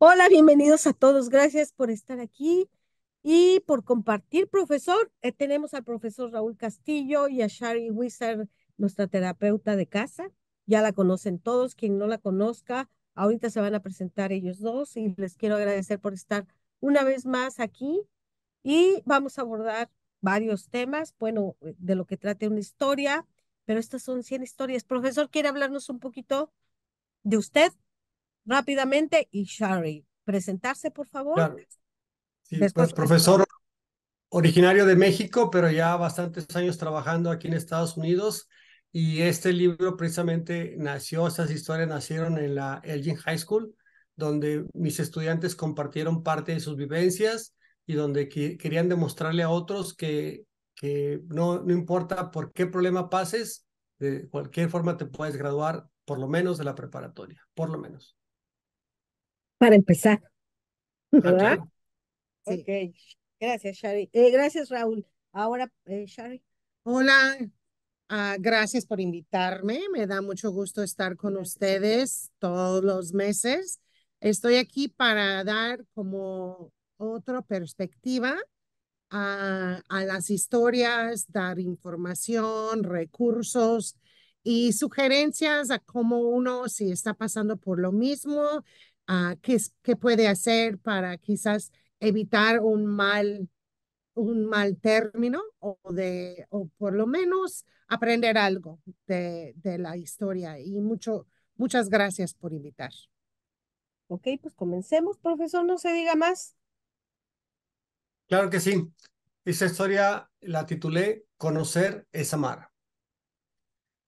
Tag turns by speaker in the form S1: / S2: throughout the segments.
S1: Hola, bienvenidos a todos. Gracias por estar aquí y por compartir, profesor. Eh, tenemos al profesor Raúl Castillo y a Shari Wizard, nuestra terapeuta de casa. Ya la conocen todos. Quien no la conozca, ahorita se van a presentar ellos dos y les quiero agradecer por estar una vez más aquí. Y vamos a abordar varios temas, bueno, de lo que trate una historia, pero estas son 100 historias. Profesor, ¿quiere hablarnos un poquito de usted? Rápidamente y Shari, presentarse, por favor.
S2: Claro. Sí, pues, profesor originario de México, pero ya bastantes años trabajando aquí en Estados Unidos. Y este libro precisamente nació, estas historias nacieron en la Elgin High School, donde mis estudiantes compartieron parte de sus vivencias y donde querían demostrarle a otros que, que no, no importa por qué problema pases, de cualquier forma te puedes graduar, por lo menos de la preparatoria, por lo menos
S1: para empezar. ¿Verdad? Ok. Gracias, Shari. Eh, gracias, Raúl. Ahora, eh, Shari.
S3: Hola, ah, gracias por invitarme. Me da mucho gusto estar con ustedes todos los meses. Estoy aquí para dar como otra perspectiva a, a las historias, dar información, recursos y sugerencias a cómo uno, si está pasando por lo mismo, qué, qué puede hacer para quizás evitar un mal, un mal término o, de, o por lo menos aprender algo de, de la historia. Y mucho, muchas gracias por invitar.
S1: Ok, pues comencemos, profesor, no se diga más.
S2: Claro que sí. Esa historia la titulé Conocer es amar.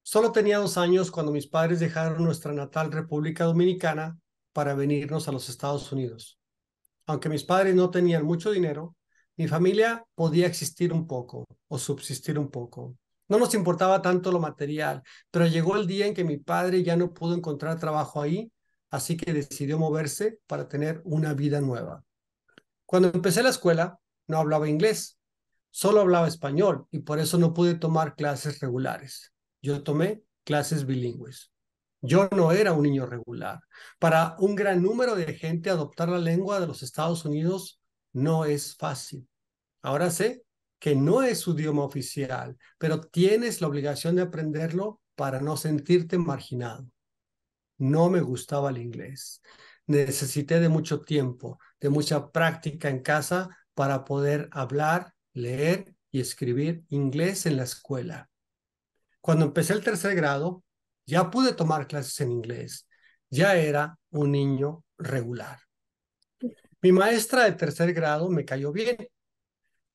S2: Solo tenía dos años cuando mis padres dejaron nuestra natal República Dominicana para venirnos a los Estados Unidos. Aunque mis padres no tenían mucho dinero, mi familia podía existir un poco o subsistir un poco. No nos importaba tanto lo material, pero llegó el día en que mi padre ya no pudo encontrar trabajo ahí, así que decidió moverse para tener una vida nueva. Cuando empecé la escuela, no hablaba inglés, solo hablaba español y por eso no pude tomar clases regulares. Yo tomé clases bilingües. Yo no era un niño regular. Para un gran número de gente adoptar la lengua de los Estados Unidos no es fácil. Ahora sé que no es su idioma oficial, pero tienes la obligación de aprenderlo para no sentirte marginado. No me gustaba el inglés. Necesité de mucho tiempo, de mucha práctica en casa para poder hablar, leer y escribir inglés en la escuela. Cuando empecé el tercer grado, ya pude tomar clases en inglés, ya era un niño regular. Mi maestra de tercer grado me cayó bien.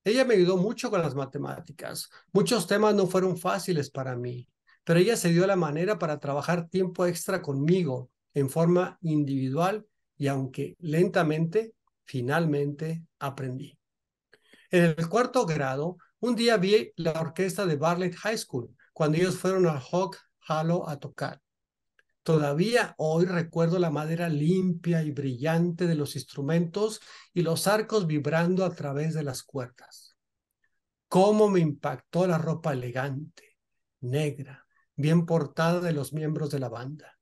S2: Ella me ayudó mucho con las matemáticas. Muchos temas no fueron fáciles para mí, pero ella se dio la manera para trabajar tiempo extra conmigo en forma individual y aunque lentamente, finalmente aprendí. En el cuarto grado, un día vi la orquesta de Bartlett High School cuando ellos fueron al Hawk Halo a tocar. Todavía hoy recuerdo la madera limpia y brillante de los instrumentos y los arcos vibrando a través de las cuerdas. Cómo me impactó la ropa elegante, negra, bien portada de los miembros de la banda.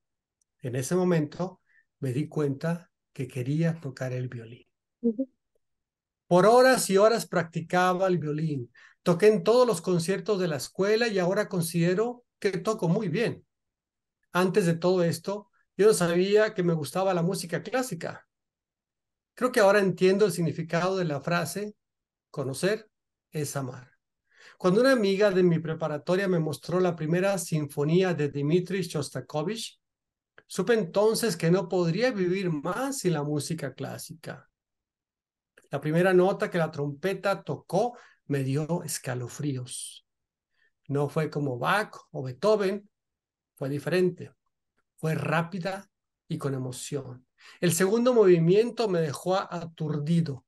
S2: En ese momento me di cuenta que quería tocar el violín. Por horas y horas practicaba el violín. Toqué en todos los conciertos de la escuela y ahora considero que toco muy bien. Antes de todo esto, yo no sabía que me gustaba la música clásica. Creo que ahora entiendo el significado de la frase, conocer es amar. Cuando una amiga de mi preparatoria me mostró la primera sinfonía de Dmitri Shostakovich, supe entonces que no podría vivir más sin la música clásica. La primera nota que la trompeta tocó me dio escalofríos. No fue como Bach o Beethoven, fue diferente. Fue rápida y con emoción. El segundo movimiento me dejó aturdido.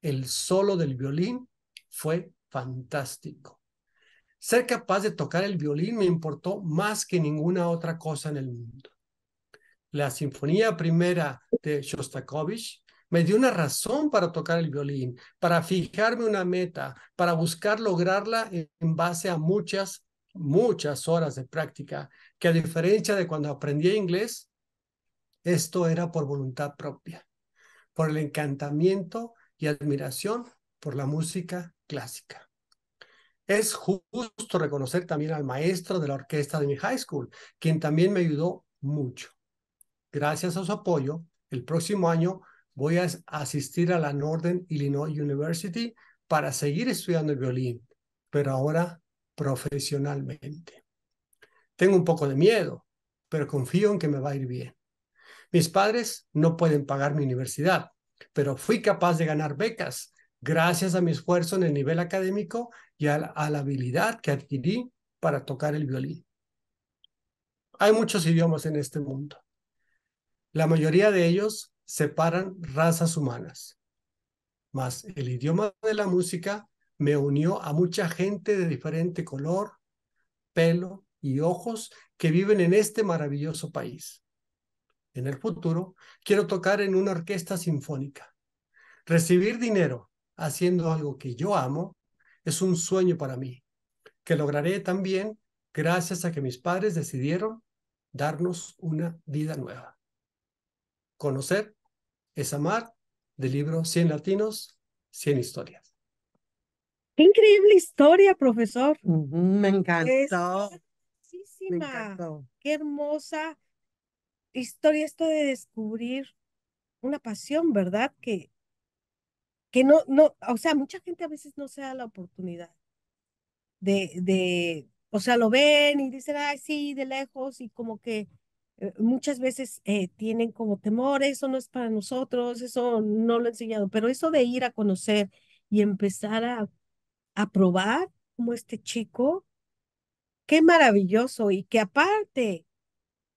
S2: El solo del violín fue fantástico. Ser capaz de tocar el violín me importó más que ninguna otra cosa en el mundo. La sinfonía primera de Shostakovich me dio una razón para tocar el violín, para fijarme una meta, para buscar lograrla en base a muchas, muchas horas de práctica, que a diferencia de cuando aprendí inglés, esto era por voluntad propia. por el encantamiento y admiración por la música clásica. Es justo reconocer también al maestro de la orquesta de mi high school, quien también me ayudó mucho. Gracias a su apoyo, el próximo año voy a asistir a la Northern Illinois University para seguir estudiando el violín, pero ahora profesionalmente. Tengo un poco de miedo, pero confío en que me va a ir bien. Mis padres no pueden pagar mi universidad, pero fui capaz de ganar becas gracias a mi esfuerzo en el nivel académico y a la, a la habilidad que adquirí para tocar el violín. Hay muchos idiomas en este mundo. La mayoría de ellos separan razas humanas. Mas el idioma de la música me unió a mucha gente de diferente color, pelo y ojos que viven en este maravilloso país. En el futuro, quiero tocar en una orquesta sinfónica. Recibir dinero haciendo algo que yo amo es un sueño para mí, que lograré también gracias a que mis padres decidieron darnos una vida nueva. Conocer es amar, del libro 100 latinos, 100 historias.
S1: Qué increíble historia, profesor.
S3: Me encantó.
S1: Me encantó. Qué hermosa historia esto de descubrir una pasión, ¿verdad? Que, que no, no, o sea, mucha gente a veces no se da la oportunidad de, de, o sea, lo ven y dicen, ay, sí, de lejos, y como que muchas veces eh, tienen como temor, eso no es para nosotros, eso no lo he enseñado, pero eso de ir a conocer y empezar a, a probar como este chico, qué maravilloso y que aparte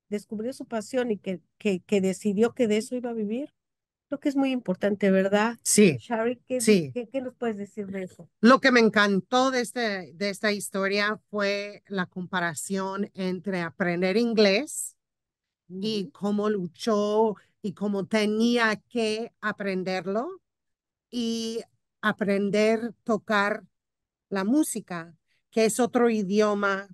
S1: descubrió su pasión y que, que, que decidió que de eso iba a vivir. Creo que es muy importante, ¿verdad?
S3: Sí.
S1: Shari, ¿qué,
S3: sí.
S1: ¿qué, ¿qué, nos puedes decir de eso?
S3: Lo que me encantó de, este, de esta historia fue la comparación entre aprender inglés y cómo luchó y cómo tenía que aprenderlo y aprender tocar la música, que es otro idioma,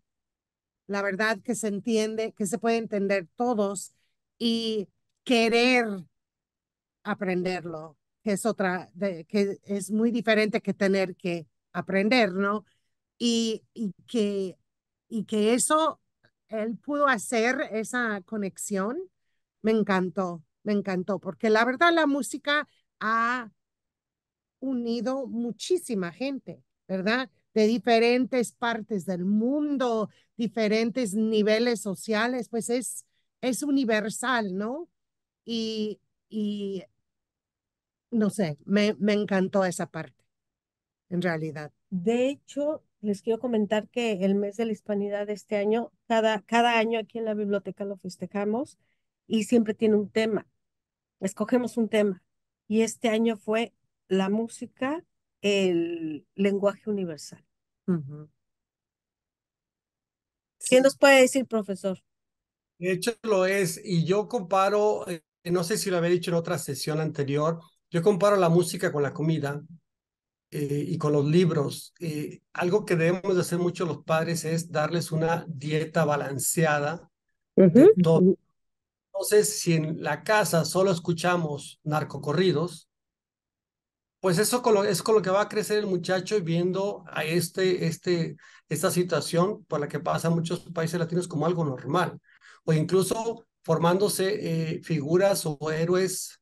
S3: la verdad que se entiende, que se puede entender todos y querer aprenderlo, que es otra, de, que es muy diferente que tener que aprender, ¿no? Y, y, que, y que eso él pudo hacer esa conexión, me encantó, me encantó, porque la verdad la música ha unido muchísima gente, ¿verdad? De diferentes partes del mundo, diferentes niveles sociales, pues es, es universal, ¿no? Y, y no sé, me, me encantó esa parte, en realidad.
S1: De hecho, les quiero comentar que el mes de la hispanidad de este año, cada, cada año aquí en la biblioteca lo festejamos y siempre tiene un tema. Escogemos un tema. Y este año fue la música, el lenguaje universal. Uh -huh. ¿Qué nos puede decir, profesor?
S2: De hecho, lo es. Y yo comparo, eh, no sé si lo había dicho en otra sesión anterior, yo comparo la música con la comida. Eh, y con los libros. Eh, algo que debemos de hacer mucho los padres es darles una dieta balanceada uh -huh. de todo. Entonces, si en la casa solo escuchamos narcocorridos, pues eso con lo, es con lo que va a crecer el muchacho viendo a este, este, esta situación por la que pasan muchos países latinos como algo normal, o incluso formándose eh, figuras o héroes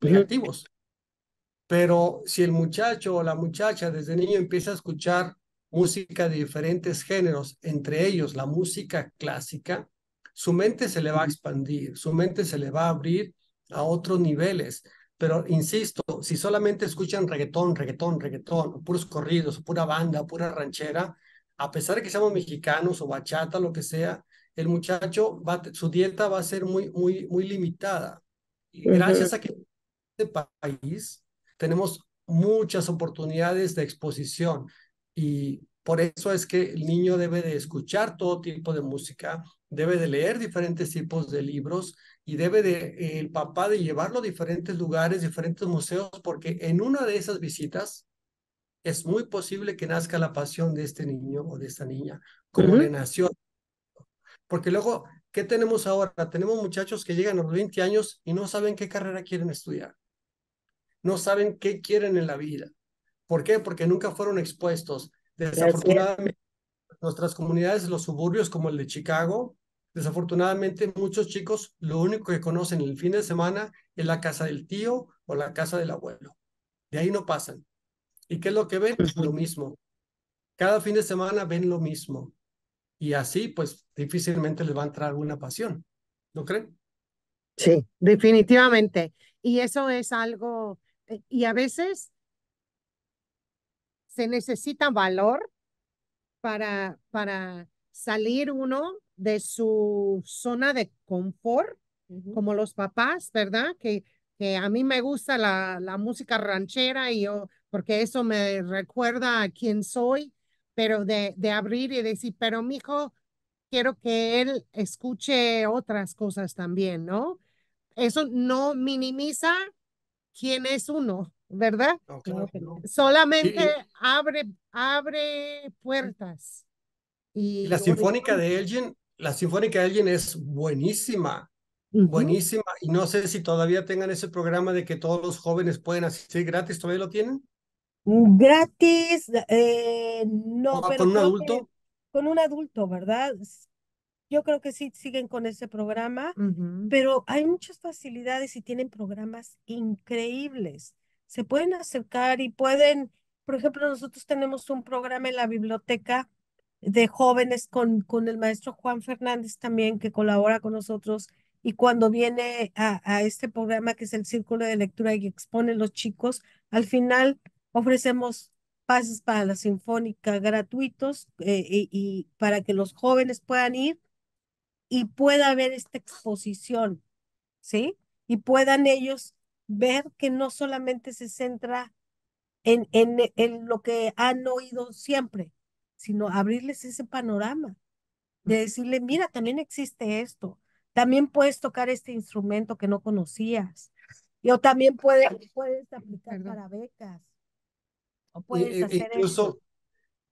S2: negativos. Pero si el muchacho o la muchacha desde niño empieza a escuchar música de diferentes géneros, entre ellos la música clásica, su mente se le va a expandir, su mente se le va a abrir a otros niveles. Pero insisto, si solamente escuchan reggaetón, reggaetón, reggaetón, puros corridos, pura banda, pura ranchera, a pesar de que seamos mexicanos o bachata, lo que sea, el muchacho, va, su dieta va a ser muy, muy, muy limitada. Y gracias a que este país tenemos muchas oportunidades de exposición y por eso es que el niño debe de escuchar todo tipo de música, debe de leer diferentes tipos de libros y debe de el papá de llevarlo a diferentes lugares, diferentes museos, porque en una de esas visitas es muy posible que nazca la pasión de este niño o de esta niña, como uh -huh. le nació. Porque luego, ¿qué tenemos ahora? Tenemos muchachos que llegan a los 20 años y no saben qué carrera quieren estudiar no saben qué quieren en la vida. ¿Por qué? Porque nunca fueron expuestos. Desafortunadamente, nuestras comunidades, los suburbios como el de Chicago, desafortunadamente muchos chicos lo único que conocen el fin de semana es la casa del tío o la casa del abuelo. De ahí no pasan. ¿Y qué es lo que ven? Lo mismo. Cada fin de semana ven lo mismo. Y así, pues, difícilmente les va a entrar alguna pasión. ¿No creen?
S3: Sí, definitivamente. Y eso es algo, y a veces se necesita valor para, para salir uno de su zona de confort, como los papás, ¿verdad? Que, que a mí me gusta la, la música ranchera y yo, porque eso me recuerda a quién soy, pero de, de abrir y decir, pero mi hijo, quiero que él escuche otras cosas también, ¿no? Eso no minimiza quién es uno, ¿verdad? Solamente abre, abre puertas.
S2: Y, la sinfónica de Elgin, la sinfónica de Elgin es buenísima, buenísima. Y no sé si todavía tengan ese programa de que todos los jóvenes pueden asistir gratis, ¿todavía lo tienen?
S1: Gratis, eh, no, pero
S2: con un adulto.
S1: Con un adulto, ¿verdad? Yo creo que sí siguen con ese programa, pero hay muchas facilidades y tienen programas increíbles. Se pueden acercar y pueden, por ejemplo, nosotros tenemos un programa en la biblioteca de jóvenes con, con el maestro Juan Fernández también, que colabora con nosotros. Y cuando viene a, a este programa que es el Círculo de Lectura y expone los chicos, al final Ofrecemos pases para la sinfónica gratuitos eh, y, para que los jóvenes puedan ir y pueda haber esta exposición, ¿sí? Y puedan ellos ver que no solamente se centra en, en, en lo que han oído siempre, sino abrirles ese panorama, de decirle, mira, también existe esto, también puedes tocar este instrumento que no conocías, o también puedes, puedes aplicar para becas
S2: incluso,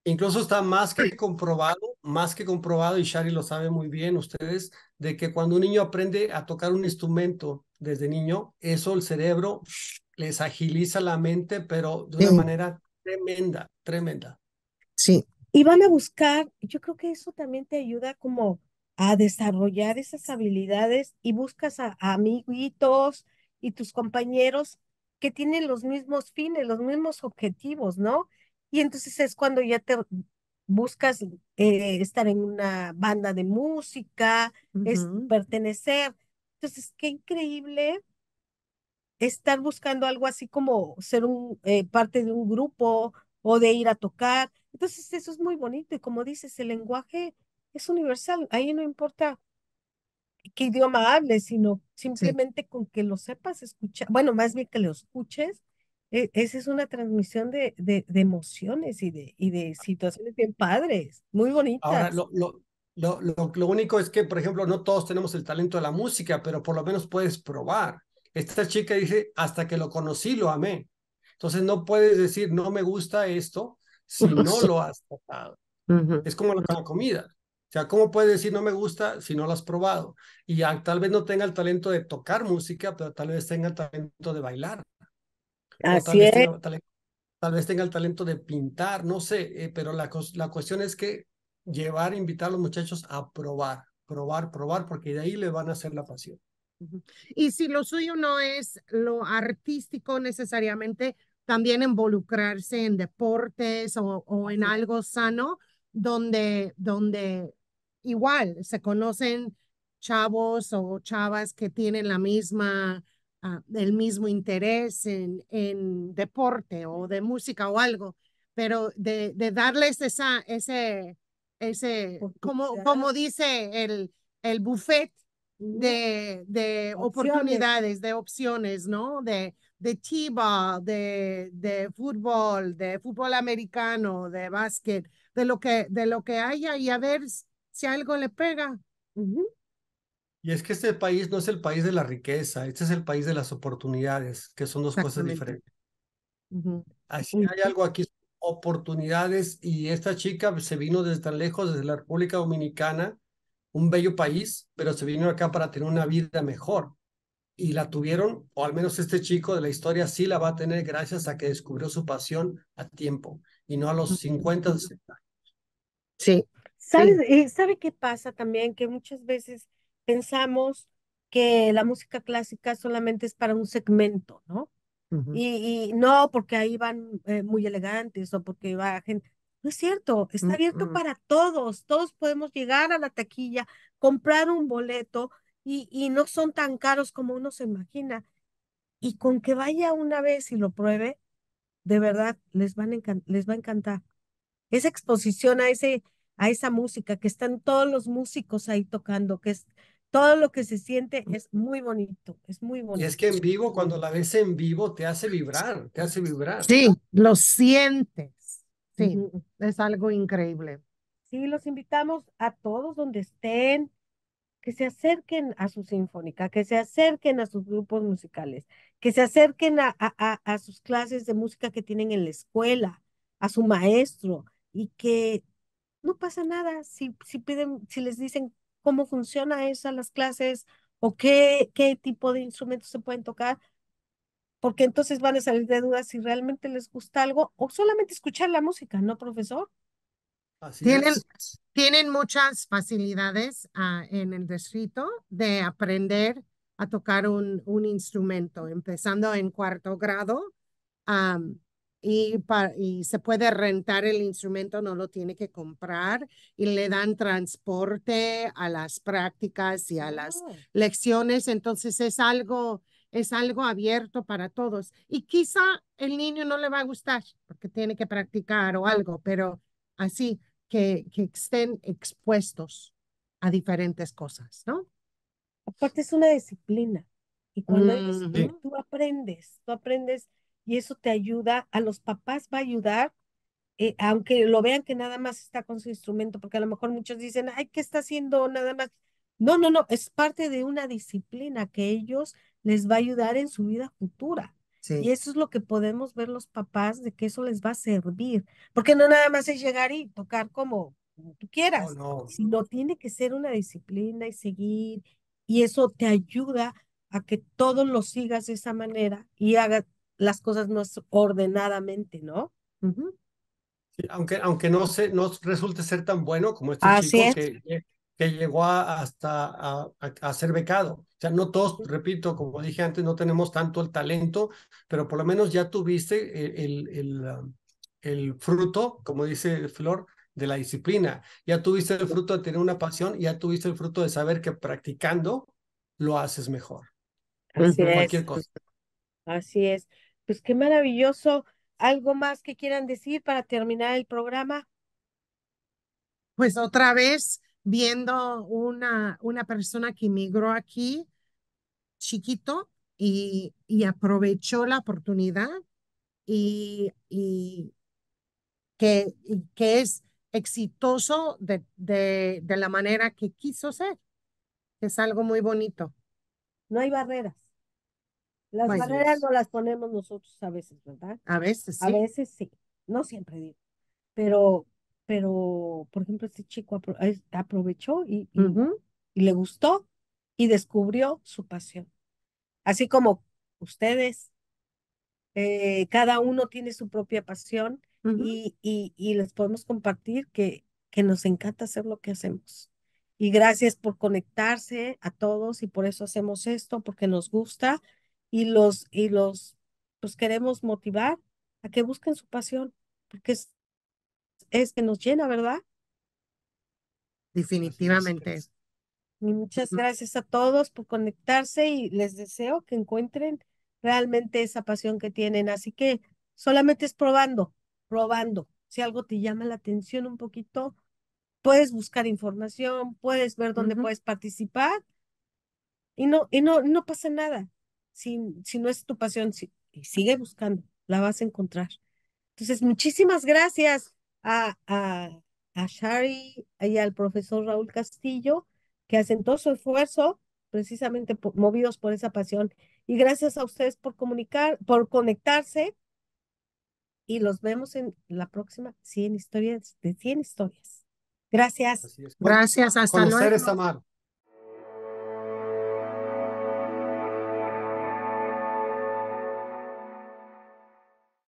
S2: incluso está más que comprobado, más que comprobado, y Shari lo sabe muy bien ustedes, de que cuando un niño aprende a tocar un instrumento desde niño, eso el cerebro les agiliza la mente, pero de una manera tremenda, tremenda.
S3: Sí.
S1: Y van a buscar, yo creo que eso también te ayuda como a desarrollar esas habilidades y buscas a amiguitos y tus compañeros que tienen los mismos fines, los mismos objetivos, ¿no? Y entonces es cuando ya te buscas eh, estar en una banda de música, es pertenecer. Entonces, qué increíble estar buscando algo así como ser un, eh, parte de un grupo o de ir a tocar. Entonces, eso es muy bonito y como dices, el lenguaje es universal, ahí no importa qué idioma hables, sino simplemente con que lo sepas escuchar, bueno, más bien que lo escuches, e, esa es una transmisión de, de, de, emociones y de, y de situaciones bien padres, muy bonitas.
S2: Ahora, lo, lo, lo, lo, único es que, por ejemplo, no todos tenemos el talento de la música, pero por lo menos puedes probar. Esta chica dice, hasta que lo conocí, lo amé. Entonces no puedes decir, no me gusta esto, si no lo has tratado. Es como la comida. O sea, ¿cómo puedes decir no me gusta si no lo has probado? Y tal vez no tenga el talento de tocar música, pero tal vez tenga el talento de bailar.
S1: Así
S2: tal
S1: es.
S2: Vez tenga, tal vez tenga el talento de pintar, no sé, eh, pero la, la cuestión es que llevar, invitar a los muchachos a probar, probar, probar, porque de ahí le van a hacer la pasión.
S3: Y si lo suyo no es lo artístico necesariamente, también involucrarse en deportes o, o en algo sano, donde, donde igual se conocen chavos o chavas que tienen la misma, ah, el mismo interés en, en deporte o de música o algo, pero de, de darles esa, ese, ese, como, como dice el, el buffet de, de oportunidades, de opciones, ¿no? De, de t-ball, de, de fútbol, de fútbol americano, de básquet, de lo que, de lo que haya y a ver si algo le pega.
S2: Y es que este país no es el país de la riqueza, este es el país de las oportunidades, que son dos cosas diferentes. Así hay algo aquí, oportunidades, y esta chica se vino desde tan lejos, desde la República Dominicana, un bello país, pero se vino acá para tener una vida mejor. y la tuvieron, o al menos este chico de la historia sí la va a tener gracias a que descubrió su pasión a tiempo y no a los 50, 60
S3: Sí.
S1: ¿Sabe, eh, ¿Sabe qué pasa también? Que muchas veces pensamos que la música clásica solamente es para un segmento, ¿no? y, y, no porque ahí van eh, muy elegantes o porque va gente. No es cierto, está abierto para todos. Todos podemos llegar a la taquilla, comprar un boleto y, y no son tan caros como uno se imagina. Y con que vaya una vez y lo pruebe, de verdad les, van les va a encantar. Esa exposición a, ese, a esa música, que están todos los músicos ahí tocando, que es todo lo que se siente es muy bonito, es muy bonito.
S2: Y es que en vivo, cuando la ves en vivo, te hace vibrar, te hace vibrar.
S3: Sí, lo sientes. Sí, es algo increíble.
S1: Sí, los invitamos a todos donde estén, que se acerquen a su sinfónica, que se acerquen a sus grupos musicales, que se acerquen a, a, a, sus clases de música que tienen en la escuela, a su maestro, y que no pasa nada si, si piden, si les dicen cómo funciona esas las clases o qué, qué tipo de instrumentos se pueden tocar, porque entonces van a salir de dudas si realmente les gusta algo o solamente escuchar la música, ¿no, profesor?
S3: tienen, tienen muchas facilidades uh, en el distrito de aprender a tocar un, un instrumento, empezando en cuarto grado. Um, y, y se puede rentar el instrumento, no lo tiene que comprar y le dan transporte a las prácticas y a las oh. lecciones. Entonces es algo, es algo abierto para todos. Y quizá el niño no le va a gustar porque tiene que practicar o algo, pero así que, que estén expuestos a diferentes cosas, ¿no?
S1: Aparte es una disciplina. Y cuando tú aprendes, tú aprendes y eso te ayuda, a los papás va a ayudar, eh, aunque lo vean que nada más está con su instrumento, porque a lo mejor muchos dicen, ay, ¿qué está haciendo nada más? No, no, no, es parte de una disciplina que ellos les va a ayudar en su vida futura. Y eso es lo que podemos ver los papás, de que eso les va a servir, porque no nada más es llegar y tocar como, tú quieras, sino tiene que ser una disciplina y seguir, y eso te ayuda a que todos lo sigas de esa manera y haga, las cosas más ordenadamente, ¿no?
S2: aunque, aunque no, se, no resulte ser tan bueno como este chico que, que, llegó hasta a, a, ser becado. O sea, no todos, repito, como dije antes, no tenemos tanto el talento, pero por lo menos ya tuviste el, el, um, el, fruto, como dice Flor, de la disciplina. Ya tuviste el fruto de tener una pasión, ya tuviste el fruto de saber que practicando lo haces mejor.
S1: Así cualquier cosa. Así es. Pues qué maravilloso. ¿Algo más que quieran decir para terminar el programa?
S3: Pues otra vez viendo una, una persona que emigró aquí chiquito y, y aprovechó la oportunidad y, y que, que es exitoso de, de, de la manera que quiso ser. Es algo muy bonito.
S1: No hay barreras. Las barreras no las ponemos nosotros a veces, ¿verdad?
S3: A veces sí.
S1: A veces sí, no siempre digo. Pero, pero, por ejemplo, este chico aprovechó y, y, le gustó y descubrió su pasión. Así como ustedes, eh, cada uno tiene su propia pasión y, y, y les podemos compartir que, que nos encanta hacer lo que hacemos. Y gracias por conectarse a todos y por eso hacemos esto, porque nos gusta y los, y los, pues queremos motivar a que busquen su pasión, porque es, es que nos llena, ¿verdad?
S3: Definitivamente.
S1: Y muchas gracias a todos por conectarse y les deseo que encuentren realmente esa pasión que tienen. Así que solamente es probando, probando. Si algo te llama la atención un poquito, puedes buscar información, puedes ver dónde puedes participar y no, y no, no pasa nada si, si no es tu pasión, sigue buscando, la vas a encontrar. Entonces, muchísimas gracias a, a, a Shari y al profesor Raúl Castillo, que hacen todo su esfuerzo precisamente movidos por esa pasión. Y gracias a ustedes por comunicar, por conectarse. Y los vemos en la próxima 100 historias de 100 historias. Gracias.
S3: Gracias, hasta luego.